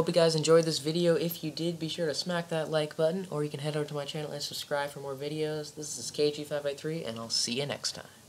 Hope you guys enjoyed this video. If you did, be sure to smack that like button, or you can head over to my channel and subscribe for more videos. This is KG583, and I'll see you next time.